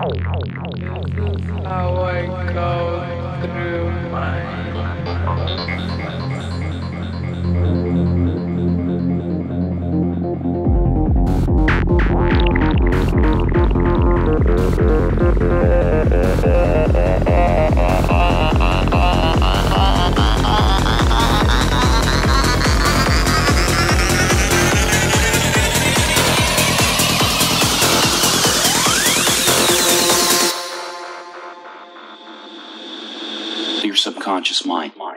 how I go through my your subconscious mind. Mind.